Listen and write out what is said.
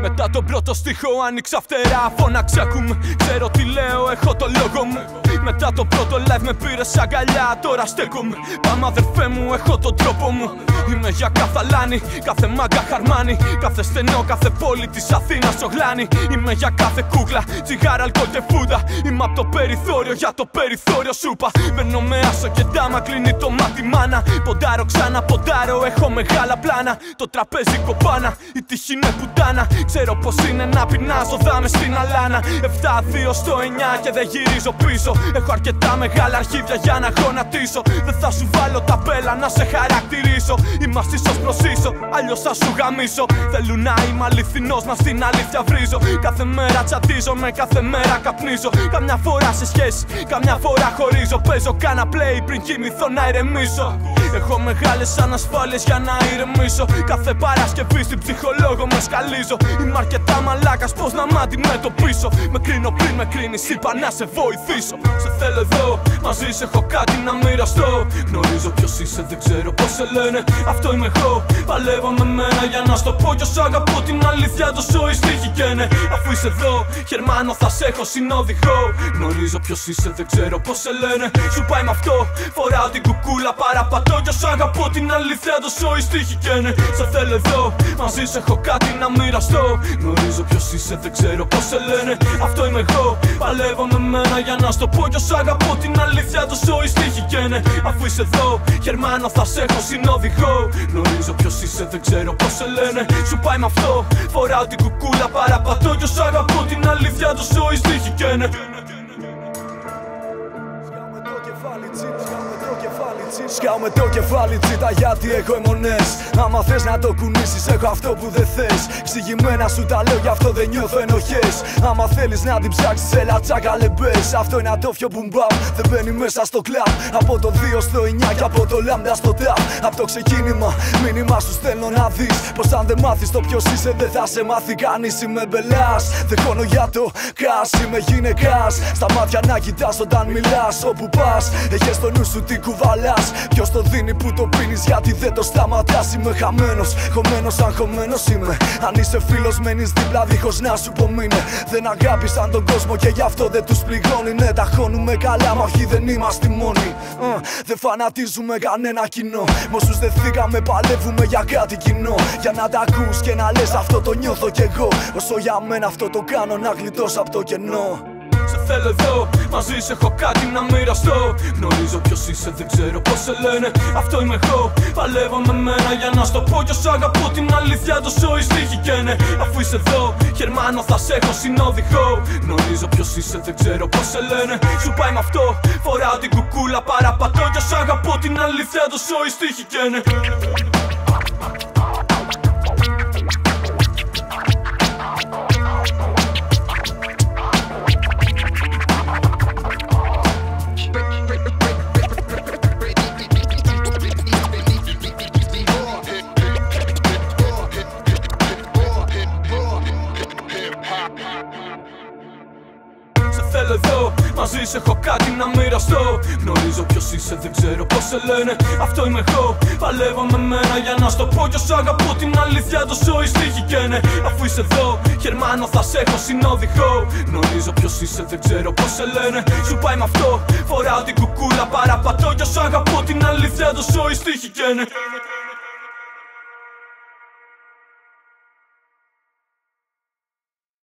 Μετά τον πρώτο στίχο άνοιξα φτερά Φώναξε ακούμε Ξέρω τι λέω έχω το λόγο μου. Μετά το πρώτο live με πήρε αγκαλιά, τώρα στέκομαι. Πάμε αδερφέ μου, έχω τον τρόπο μου. Είμαι για καθαλάνη, κάθε μάγκα χαρμάνι. Κάθε στενό, κάθε πόλη της Αθήνας σογλάνη Είμαι για κάθε κούκλα, τσιγάρα, αλκοόλ και φούδα Είμαι από το περιθώριο, για το περιθώριο σούπα. Μπαίνω με άσο και ντάμα, κλείνει το μάτι μάνα. Ποντάρω ξανά, ποντάρω, έχω μεγάλα πλάνα. Το τραπέζι κοπάνα, η τύχη είναι πουτάνα. Ξέρω πως είναι να πεινάζω, δάμε στην αλάνα. 7-2 στο 9 και δεν γυρίζω πίσω Έχω αρκετά μεγάλα αρχίδια για να γονατίσω. Δεν θα σου βάλω τα πέλα να σε χαρακτηρίσω. Είμαστε ίσως προς ίσο, αλλιώς θα σου γαμίσω. Θέλουν να είμαι αληθινός, μα στην αλήθεια βρίζω. Κάθε μέρα τσατίζω, με κάθε μέρα καπνίζω. Καμιά φορά σε σχέση, καμιά φορά χωρίζω. Παίζω κάνα play πριν κοιμηθώ να ηρεμήσω. Έχω μεγάλες ανασφάλειες για να ηρεμήσω. Κάθε Παρασκευή στην ψυχολόγο με σκαλίζω. Είμαι αρκετά μαλάκας πως να μ' αντιμετωπίσω Με κρίνω πριν με κρίνεις, είπα να σε βοηθήσω. Σε θέλω εδώ, μαζί σε έχω κάτι να μοιραστώ. Γνωρίζω ποιος είσαι, δεν ξέρω πως σε λένε. Αυτό είμαι εγώ, παλεύω με μένα για να στο πω. Κι όσο αγαπώ την αλήθεια το σώει στίχη και ναι Αφού είσαι εδώ, Γερμανό θα σε έχω συνοδηγό Γνωρίζω ποιος είσαι, δεν ξέρω πως σε λένε. Σου πάει με αυτό, φοράω την κουκούλα παραπατώ. Κι όσο αγαπώ την αλήθεια το σώει στίχη και ναι Σε θέλω εδώ, μαζί σε έχω κάτι να μοιραστώ. Γνωρίζω ποιος είσαι, δεν ξέρω πως σε λένε. Αυτό είμαι εγώ, παλεύω με μένα για να στο πω Κι όσο αγαπώ την αλήθεια το σώει στίχη και ναι Αφού είσαι εδώ, Γερμανό θα σε έχω συνοδηγό. Γνωρίζω ποιος είσαι, δεν ξέρω πως σε λένε. Σου πάει με αυτό, φοράω την κουκούλα παραπατώ Κι όσο αγαπώ την αλήθεια το σώει στίχη και ναι Σκάω το κεφάλι τσίτα γιατί έχω αιμονές. Άμα θες να το κουνήσεις έχω αυτό που δεν θες. Ξηγημένα σου τα λέω γι' αυτό δεν νιώθω ενοχές. Άμα θέλεις να την ψάξεις έλα τσάκα λεμπές Αυτό είναι ατόφιο που μπαμ δεν μπαίνει μέσα στο κλαμπ. Από το 2 στο 9 και από το λάμδα στο ταπ Από το ξεκίνημα μήνυμα σου στέλνω να δεις. Πως αν δεν μάθεις το ποιος είσαι δεν θα σε μάθει κανείς. Είμαι μπελάς δεν χώνω για το κας Είμαι γυναικάς στα μάτια να κοιτάς όταν μιλάς. Όπου πας έχεις στο νου σου τι κουβαλάς Ποιος το δίνει που το πίνεις γιατί δεν το σταματάς. Είμαι χαμένος, χωμένος, αγχωμένο είμαι. Αν είσαι φίλος, μένεις δίπλα δίχως να σου πω μείνε. Δεν αγάπησαν τον κόσμο και γι' αυτό δεν τους πληγώνει. Ναι, τα χώνουμε καλά, μα όχι δεν είμαστε μόνοι. Uh, δεν φανατίζουμε κανένα κοινό. Με όσους δεθήκαμε, παλεύουμε για κάτι κοινό. Για να τα ακούς και να λες αυτό το νιώθω κι εγώ. Όσο για μένα αυτό το κάνω να γλιτώσω από το κενό. Σε θέλω εδώ, μαζί σε έχω κάτι να μοιραστώ. Γνωρίζω ποιος είσαι, δεν ξέρω πως σε λένε. Αυτό είμαι εγώ, παλεύω με μένα για να στο πω Κι όσο αγαπώ την αλήθεια το σώει στίχη και ναι Αφού είσαι εδώ, Γερμανό θα σε έχω συνοδηγό Γνωρίζω ποιος είσαι, δεν ξέρω πως σε λένε. Σου πάει με αυτό, φοράω την κουκούλα παραπατώ Κι όσο αγαπώ την αλήθεια το σώει στίχη και Μαζί σε έχω κάτι να μοιραστώ. Γνωρίζω ποιος είσαι, δεν ξέρω πώς σε λένε. Αυτό είμαι εγώ, παλεύω με μένα για να στο πω. Κι όσο αγαπώ την αλήθεια το σώει στίχη και ναι Αφού είσαι εδώ, Γερμανό θα σε έχω συνοδηγό Γνωρίζω ποιος είσαι, δεν ξέρω πώς σε λένε. Σου πάει με αυτό, φοράω την κουκούλα παραπατώ. Κι όσο αγαπώ την αλήθεια το σώει στίχη και ναι